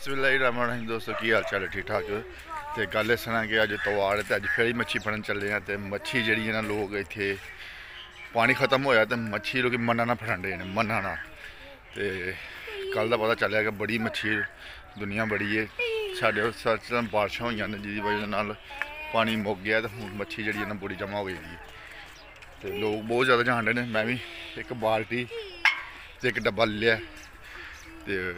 ਬਿਸਮਿਲ੍ਲਾਹਿਰਰਹਿਮਾਨਿਰਰਹੀਮ ਦੋਸਤੋ, ਕੀ ਹਾਲ ਚਾਲ ਹੈ? ਠੀਕ ਠਾਕ? ਤੇ ਗੱਲ ਇਸ ਤਰ੍ਹਾਂ ਕਿ ਅੱਜ ਤਵਾੜ ਤੇ ਅੱਜ ਫਿਰ ਹੀ ਮੱਛੀ ਫੜਨ ਚੱਲੇ ਆ ਤੇ ਮੱਛੀ ਜਿਹੜੀ ਹੈ ਨਾ ਲੋਕ ਇੱਥੇ ਪਾਣੀ ਖਤਮ ਹੋਇਆ ਤੇ ਮੱਛੀ ਲੋਕੀ ਮੰਨਾਂ ਨਾਲ ਫੜਨ ਦੇ ਨੇ, ਮੰਨਾਂ ਨਾਲ। ਤੇ ਕੱਲ ਦਾ ਪਤਾ ਚੱਲਿਆ ਕਿ ਬੜੀ ਮੱਛੀ ਦੁਨੀਆ ਬੜੀ ਹੈ ਸਾਡੇ ਉਸ ਸੱਚ ਤਾਂ ਬਾਰਿਸ਼ਾਂ ਹੋਈਆਂ ਨੇ, ਜਿਹਦੀ ਵਜ੍ਹਾ ਨਾਲ ਪਾਣੀ ਮੁੱਕ ਗਿਆ ਤੇ ਹੁਣ ਮੱਛੀ ਜਿਹੜੀ ਹੈ ਨਾ ਬੜੀ ਜਮਾ ਹੋ ਗਈ ਹੈ ਤੇ ਲੋਕ ਬਹੁਤ ਜ਼ਿਆਦਾ ਜਾਣਦੇ ਨੇ, ਮੈਂ ਵੀ ਇੱਕ ਬਾਲਟੀ ਤੇ ਇੱਕ ਡੱਬਾ ਲਿਆ। ਤੇ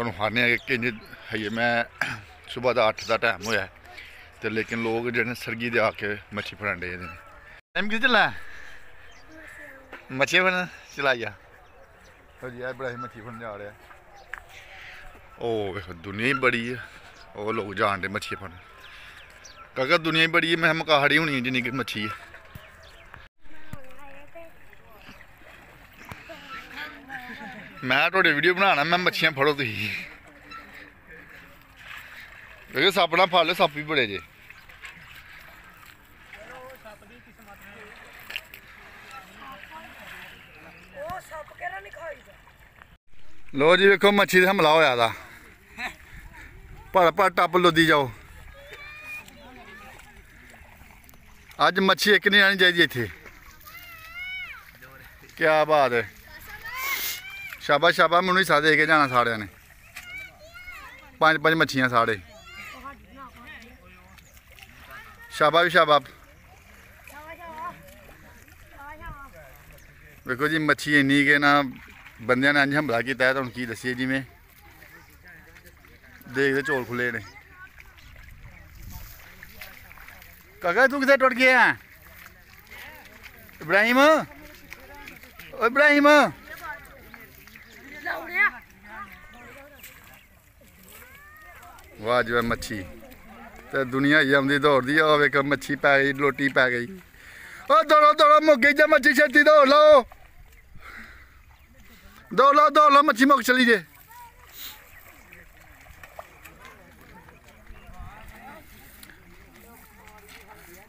ਤੁਹਾਨੂੰ ਹਾਰਨੇ ਆ ਕਿ ਇੰਜ ਹਈਏ ਮੈਂ ਸਵੇਰ ਦਾ 8 ਦਾ ਟਾਈਮ ਹੋਇਆ ਹੈ ਤੇ ਲੇਕਿਨ ਲੋਕ ਜਿਹੜੇ ਨੇ ਸਰਗੀ ਦੇ ਆ ਕੇ ਮੱਛੀ ਫੜਨ ਦੇ ਨੇ। ਟਾਈਮ ਕਿੱਥੇ ਚੱਲਾ ਮੱਛੀ ਫੜਨ ਚਲਾਇਆ ਹੋ ਜੀ, ਇਹ ਬੜਾ ਹੀ ਮੱਛੀ ਫੜਨ ਜਾ ਰਿਹਾ। ਉਹ ਵੇਖੋ, ਦੁਨੀਆ ਹੀ ਬੜੀ ਹੈ ਉਹ ਲੋਕ ਜਾਣਦੇ ਮੱਛੀ ਫੜਨ। ਕਾਕਾ, ਦੁਨੀਆ ਹੀ ਬੜੀ ਹੈ ਮੈਂ ਮਕਾਹੜੀ ਹੋਣੀ ਹੈ ਜਿੰਨੀ ਕਿ ਮੱਛੀ ਹੈ ਮੈਂ ਤੁਹਾਡੀ ਵੀਡੀਓ ਬਣਾਉਣਾ, ਮੈਂ ਮੱਛੀਆਂ ਫੜੋ ਤੁਸੀਂ। ਵੇਖੋ ਸੱਪ ਨਾ ਫੜ ਲਓ, ਸੱਪ ਵੀ ਬੜੇ ਜੇ। ਲੋ ਜੀ, ਵੇਖੋ, ਮੱਛੀ ਦਾ ਹਮਲਾ ਹੋਇਆ ਦਾ। ਭੜ ਭੜ, ਟੱਪ ਲੋਦੀ ਜਾਓ। ਅੱਜ ਮੱਛੀ ਇੱਕ ਨਹੀਂ ਆਣੀ ਚਾਹੀਦੀ ਇੱਥੇ। ਕੀ ਬਾਤ ਹੈ। ਸ਼ਾਬਾਸ਼ ਸ਼ਾਬਾਸ਼, ਮੈਨੂੰ ਹੀ ਸਾਹ ਦੇ ਕੇ ਜਾਣਾ ਸਾਰਿਆਂ ਨੇ। ਪੰਜ ਪੰਜ ਮੱਛੀਆਂ ਸਾੜੇ ਸ਼ਾਬਾਸ਼ ਵੀ ਸ਼ਾਬਾਸ਼। ਵੇਖੋ ਜੀ, ਮੱਛੀ ਇੰਨੀ ਕਿ ਨਾ ਬੰਦਿਆਂ ਨੇ ਇੰਜ ਹਮਲਾ ਕੀਤਾ ਹੈ ਤੁਹਾਨੂੰ ਕੀ ਦੱਸੀਏ ਜਿਵੇਂ। ਦੇਖਦੇ ਝੋਲ ਖੁੱਲੇ ਨੇ। ਕਾਕਾ, ਤੂੰ ਕਿੱਥੇ ਟੁੱਟ ਗਿਆ? ਇਬਰਾਹਿਮ। ਓ ਇਬਰਾਹਿਮ। ਵਾਹ ਜੀ ਵਾਹ, ਮੱਛੀ। ਤੇ ਦੁਨੀਆ ਹੀ ਆਉਂਦੀ ਦੌੜਦੀ ਆ ਵੇਖ ਮੱਛੀ ਪੈ ਗਈ, ਲੋਟੀ ਪੈ ਗਈ। ਓ ਦੌੜੋ ਦੌੜੋ ਮੁੱਕ ਗਈ ਜੇ ਮੱਛੀ ਛੇਤੀ ਦੌੜ ਲਓ। ਦੌੜ ਲਓ ਦੌੜ ਲਓ, ਮੱਛੀ ਮੁੱਕ ਚਲੀ ਜੇ।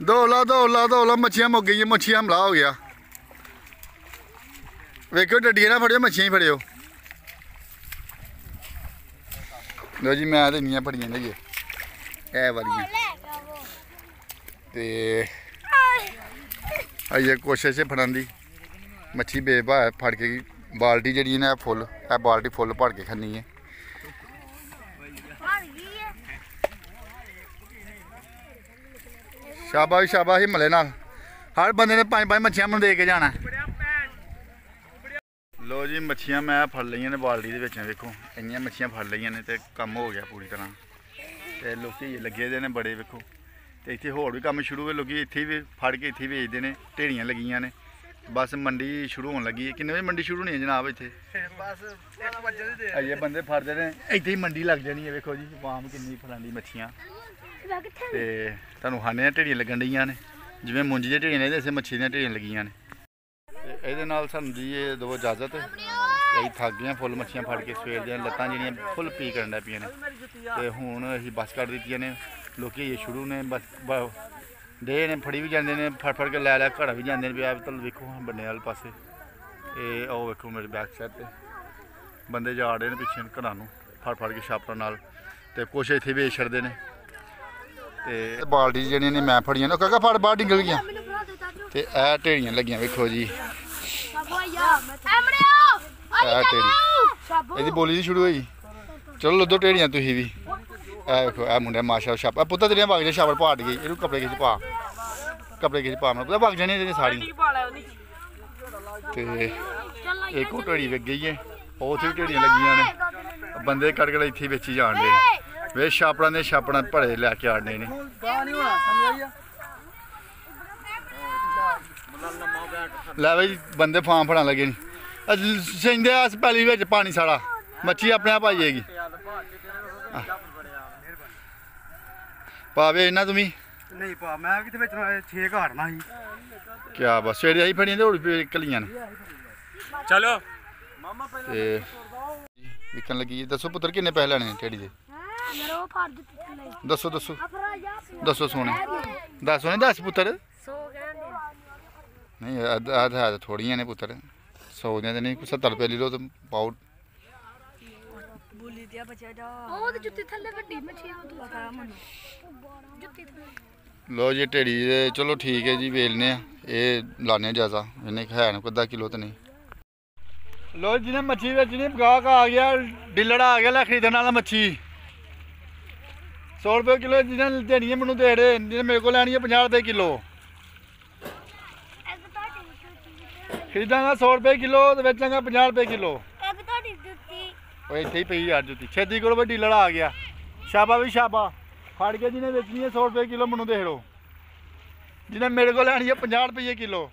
ਦੌੜ ਲਓ ਦੌੜ ਲਓ ਦੌੜ ਲਓ, ਮੱਛੀਆਂ ਮੁੱਕ ਗਈਆਂ, ਮੱਛੀ ਹਮਲਾ ਹੋ ਗਿਆ। ਵੇਖਿਓ, ਡੱਡੀਆਂ ਨਾ ਫੜਿਓ, ਮੱਛੀਆਂ ਹੀ ਫੜਿਓ। ਲੋ ਜੀ ਮੈਂ ਤੇ ਇੰਨੀਆਂ ਨੇ ਜੀ। ਇਹ ਵਾਲੀਆਂ। ਤੇ ਆਈਏ ਕੋਸ਼ਿਸ਼ ਹੈ ਫੜਨ ਦੀ। ਮੱਛੀ ਬੇਭਾ ਫੜ ਕੇ ਬਾਲਟੀ ਜਿਹੜੀ ਨੇ ਫੁੱਲ ਇਹ ਬਾਲਟੀ ਫੁੱਲ ਭਰ ਕੇ ਖੰਨੀ ਹੈ। ਹੈ। ਸ਼ਾਬਾਸ਼ ਸ਼ਾਬਾਸ਼ ਹਿਮਲੇ ਨਾਲ। ਹਰ ਬੰਦੇ ਨੇ ਪੰਜ ਪੰਜ ਮੱਛੀਆਂ ਮੈਨੂੰ ਦੇ ਕੇ ਜਾਣਾ। ਲੋ ਜੀ ਮੱਛੀਆਂ ਮੈਂ ਫੜ ਲਈਆਂ ਨੇ ਬਾਲਟੀ ਦੇ ਵਿੱਚ ਵੇਖੋ ਇੰਨੀਆਂ ਮੱਛੀਆਂ ਫੜ ਲਈਆਂ ਨੇ ਤੇ ਕੰਮ ਹੋ ਗਿਆ ਪੂਰੀ ਤਰ੍ਹਾਂ। ਤੇ ਲੋਕੀ ਲੱਗੇ ਦੇ ਨੇ ਬੜੇ ਵੇਖੋ। ਤੇ ਇੱਥੇ ਹੋਰ ਵੀ ਕੰਮ ਸ਼ੁਰੂ ਹੋਏ ਲੋਕੀ ਇੱਥੇ ਵੀ ਫੜ ਕੇ ਇੱਥੇ ਵੇਚਦੇ ਨੇ ਢੇਰੀਆਂ ਲੱਗੀਆਂ ਨੇ। ਬਸ ਮੰਡੀ ਸ਼ੁਰੂ ਹੋਣ ਲੱਗੀ ਹੈ। ਕਿੰਨੇ ਵਜੇ ਮੰਡੀ ਸ਼ੁਰੂ ਹੋਣੀ ਹੈ ਜਨਾਬ ਇੱਥੇ? ਬਸ 1 ਵਜੇ ਦੇ ਅਜੇ ਬੰਦੇ ਫੜਦੇ ਨੇ ਇੱਥੇ ਹੀ ਮੰਡੀ ਲੱਗ ਜਾਣੀ ਹੈ ਵੇਖੋ ਜੀ ਵਾਮ ਕਿੰਨੀ ਫਲਾਂਦੀ ਮੱਛੀਆਂ। ਤੇ ਤੁਹਾਨੂੰ ਹਾਨੇ ਢੇੜੀਆਂ ਲੱਗਣ ਡਈਆਂ ਨੇ ਜਿਵੇਂ ਮੁੰਜੀ ਦੀਆਂ ਢੇੜੀਆਂ ਨੇ ਇਸੇ ਮੱਛੀ ਦੀਆਂ ਢੇੜੀਆਂ ਲੱਗੀਆਂ ਨੇ। ਇਹਦੇ ਨਾਲ ਸਾਨੂੰ ਜੀ ਇਹ ਦੋ ਇਜਾਜ਼ਤ। ਅਸੀਂ ਥੱਕ ਗਏ ਫੁੱਲ ਮੱਛੀਆਂ ਫੜ ਕੇ ਸਵੇਰ ਦੀਆਂ ਲੱਤਾਂ ਜਿਹੜੀਆਂ ਫੁੱਲ ਪੀ ਕਰਨ ਲੱਗ ਪਈਆਂ ਨੇ। ਤੇ ਹੁਣ ਅਸੀਂ ਬੱਸ ਕੱਢ ਦਿੱਤੀਆਂ ਨੇ। ਲੋਕੀ ਇਹ ਸ਼ੁਰੂ ਨੇ, ਬਸ ਬ- ਦੇ ਨੇ, ਫੜੀ ਵੀ ਜਾਂਦੇ ਨੇ, ਫੜ ਫੜ ਕੇ ਲੈ ਲੈ ਘੜਾ ਵੀ ਜਾਂਦੇ ਨੇ ਵੀ ਆ ਤਲ ਵੇਖੋ ਬੰਨੇ ਵਾਲੇ ਪਾਸੇ। ਇਹ ਉਹ ਵੇਖੋ ਮੇਰੇ ਬੈਕ ਸਾਈਡ ਤੇ। ਬੰਦੇ ਜਾ ਰਹੇ ਨੇ ਪਿੱਛੇ ਘਰਾਂ ਨੂੰ, ਫੜ ਫੜ ਕੇ ਛਾਪਣ ਨਾਲ। ਤੇ ਕੁਛ ਇੱਥੇ ਵੇਚ ਛੱਡਦੇ ਨੇ। ਤੇ ਬਾਲਟੀ ਜਿਹੜੀਆਂ ਨੇ ਮੈਂ ਫੜੀਆਂ ਨੇ ਕਾਕਾ ਫੜ ਬਾਹਰ ਡਿੰਗਲ ਗਈਆਂ। ਮੈਨੂੰ ਤੇ ਇਹ ਢੇੜੀਆਂ ਲੱਗੀਆਂ, ਵੇਖੋ ਜੀ। ਸਾਬੋ ਯਾ ਇਹਦੀ ਬੋਲੀ ਦੀ ਸ਼ੁਰੂ ਹੋਈ। ਚਲੋ ਲੱਦੋ ਟੇੜੀਆਂ ਤੁਸੀਂ ਵੀ। ਇਹ ਵੇਖੋ ਇਹ ਮੁੰਡਾ ਮਾਸ਼ਾ ਛਾਪ ਆ ਪੁੱਤ ਤੇਰੀਆਂ ਵਗ ਜਾ ਛਾਪਰ ਪਾਟ ਗਈ। ਇਹਨੂੰ ਕੱਪੜੇ ਕਿਸ਼ ਪਾ। ਕੱਪੜੇ ਕਿਸ਼ ਪਾ ਮੈਂ ਪਤਾ ਵਗ ਜਾਣੀ ਇਹਦੀਆਂ ਸਾਰੀਆਂ। ਤੇ ਇੱਕ ਉਹ ਢੇੜੀ ਲੱਗ ਗਈ ਹੈ ਉਹ ਉੱਥੇ ਵੀ ਢੇੜੀਆਂ ਲੱਗੀਆਂ ਨੇ। ਬੰਦੇ ਕੱਢ ਇੱਥੇ ਵਿੱਚ ਜਾਣ ਦੇ। ਵੇ ਛਾਪੜਾਂ ਦੇ ਛਾਪੜਾਂ ਭੜੇ ਲੈ ਕੇ ਆਣੇ ਨੇ ਗਾਹ ਨਹੀਂ ਹੋਣਾ ਸਮਝ ਆਈ ਲੈ ਬਈ ਬੰਦੇ ਫਾਰਮ ਫੜਾਂ ਲੱਗੇ ਨੇ। ਅੱਜ ਸਿੰਦੇ ਆਸ ਪੈਲੀ ਵਿੱਚ ਪਾਣੀ ਸਾੜਾ ਮੱਛੀ ਆਪਣੇ ਆਪ ਆ ਜਾਏਗੀ। ਪਾਵੇ ਇਹਨਾਂ ਤੁਮੀ ਨਹੀਂ ਪਾ ਮੈਂ ਕਿਤੇ ਵਿੱਚ 6 ਘਾੜਨਾ ਸੀ। ਕਿਆ ਬਸ ਸਵੇਰੇ ਆਈ ਫੜੀਆਂ ਤੇ ਹੋਰ ਕਲੀਆਂ ਨੇ। ਚਲੋ। ਤੇ ਵਿਕਣ ਲੱਗੀ। ਦੱਸੋ ਪੁੱਤਰ ਕਿੰਨੇ ਪੈਸੇ ਲੈਣੇ ਨੇ ਢੇੜੀ ਦੇ? ਦੱਸੋ ਦੱਸੋ। ਦੱਸੋ ਸੋਨੇ ਦੱਸ ਸੋਨੇ ਦੱਸ ਪੁੱਤਰ। ਕਹਿੰਦੇ ਨਹੀਂ ਆਹ ਤਾਂ ਥੋੜੀਆਂ ਨੇ ਪੁੱਤਰ। 100 ਦੀਆਂ ਤੇ ਨਹੀਂ 70 ਰੁਪਏ ਲੈ ਲਓ ਤੇ ਪਾਓ। ਬੋਲੀ ਜੁੱਤੀਆਂ ਬਚਿਆ ਜਾ ਉਹ ਤੇ ਜੁੱਤੀ ਥੱਲੇ ਵੱਡੀ ਮੱਛੀ ਉਹ ਤੂੰ ਪਤਾ ਮੈਨੂੰ ਜੁੱਤੀ ਥੱਲੇ। ਲੋ ਜੀ ਢੇੜੀ ਦੇ ਚਲੋ ਠੀਕ ਹੈ ਜੀ ਵੇਲਨੇ ਆ ਇਹ ਲਾਣੇ ਜ਼ਿਆਦਾ। ਇਹਨੇ ਹੈ ਨਾ ਅੱਧਾ ਕਿਲੋ ਤੇ ਨਹੀਂ। ਲੋ ਜਿਹਨੇ ਮੱਛੀ ਵੇਚਣੀ ਗਾਹਕ ਆ ਗਿਆ ਡਿਲੜਾ ਆ ਗਿਆ ਲੈ ਖਰੀਦਣ ਵਾਲਾ ਮੱਛੀ। 100 ਰੁਪਏ ਕਿਲੋ ਜਿਹਨੇ ਦੇਣੀ ਹੈ ਮੈਨੂੰ ਦੇ ਦੇ। ਜਿਹਨੇ ਮੇਰੇ ਕੋਲ ਲੈਣੀ ਹੈ 50 ਰੁਪਏ ਕਿਲੋ ਇੱਕ ਤੁਹਾਡੀ ਜੁੱਤੀ ਖਰੀਦਾਂਗਾ 100 ਰੁਪਏ ਕਿਲੋ ਤੇ ਵੇਚਾਂਗਾ 50 ਰੁਪਏ ਕਿਲੋ। ਇੱਕ ਤੁਹਾਡੀ ਜੁੱਤੀ। ਓਏ ਇੱਥੇ ਹੀ ਪਈ ਯਾਰ ਜੁੱਤੀ। ਛੇਤੀ ਕਰੋ ਬਈ ਡੀਲਰ ਆ ਗਿਆ। ਸ਼ਾਬਾ ਵੀ ਸ਼ਾਬਾ। ਫੜ ਕੇ ਜਿਹਨੇ ਵੇਚਣੀ ਹੈ 100 ਰੁਪਏ ਕਿਲੋ ਮੈਨੂੰ ਦੇ ਦਿਓ ਜਿਹਨੇ ਮੇਰੇ ਕੋਲ ਲੈਣੀ ਹੈ 50 ਰੁਪਏ ਕਿਲੋ।